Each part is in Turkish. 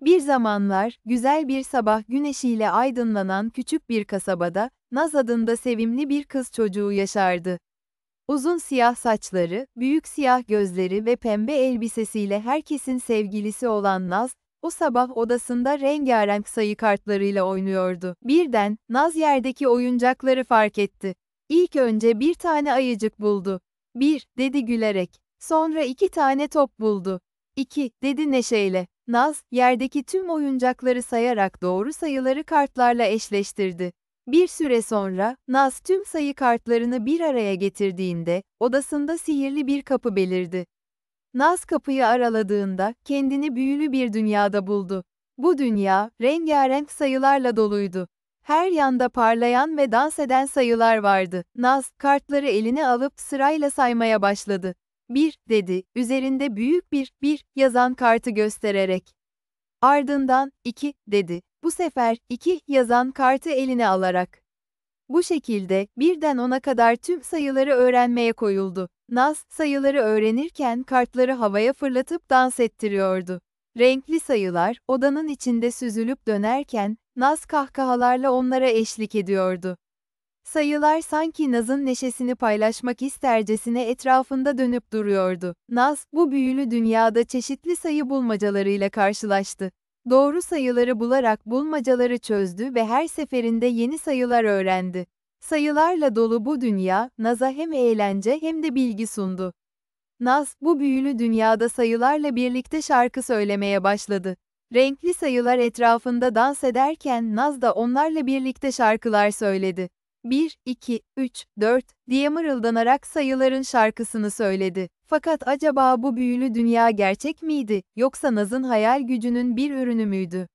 Bir zamanlar, güzel bir sabah güneşiyle aydınlanan küçük bir kasabada, Naz adında sevimli bir kız çocuğu yaşardı. Uzun siyah saçları, büyük siyah gözleri ve pembe elbisesiyle herkesin sevgilisi olan Naz, o sabah odasında rengarenk sayı kartlarıyla oynuyordu. Birden, Naz yerdeki oyuncakları fark etti. İlk önce bir tane ayıcık buldu. Bir, dedi gülerek. Sonra iki tane top buldu. İki, dedi neşeyle. Naz, yerdeki tüm oyuncakları sayarak doğru sayıları kartlarla eşleştirdi. Bir süre sonra, Naz tüm sayı kartlarını bir araya getirdiğinde, odasında sihirli bir kapı belirdi. Naz kapıyı araladığında, kendini büyülü bir dünyada buldu. Bu dünya, rengarenk sayılarla doluydu. Her yanda parlayan ve dans eden sayılar vardı. Naz, kartları eline alıp sırayla saymaya başladı. Bir, dedi, üzerinde büyük bir, bir, yazan kartı göstererek. Ardından, iki, dedi, bu sefer, iki, yazan kartı eline alarak. Bu şekilde, birden ona kadar tüm sayıları öğrenmeye koyuldu. Naz, sayıları öğrenirken kartları havaya fırlatıp dans ettiriyordu. Renkli sayılar, odanın içinde süzülüp dönerken, Naz kahkahalarla onlara eşlik ediyordu. Sayılar sanki Naz'ın neşesini paylaşmak istercesine etrafında dönüp duruyordu. Naz, bu büyülü dünyada çeşitli sayı bulmacalarıyla karşılaştı. Doğru sayıları bularak bulmacaları çözdü ve her seferinde yeni sayılar öğrendi. Sayılarla dolu bu dünya, Naz'a hem eğlence hem de bilgi sundu. Naz, bu büyülü dünyada sayılarla birlikte şarkı söylemeye başladı. Renkli sayılar etrafında dans ederken Naz da onlarla birlikte şarkılar söyledi. 1, 2, 3, 4 diye mırıldanarak sayıların şarkısını söyledi. Fakat acaba bu büyülü dünya gerçek miydi, yoksa Naz'ın hayal gücünün bir ürünü müydü?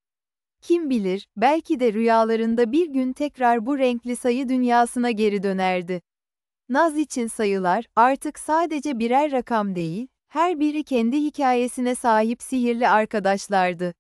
Kim bilir, belki de rüyalarında bir gün tekrar bu renkli sayı dünyasına geri dönerdi. Naz için sayılar artık sadece birer rakam değil, her biri kendi hikayesine sahip sihirli arkadaşlardı.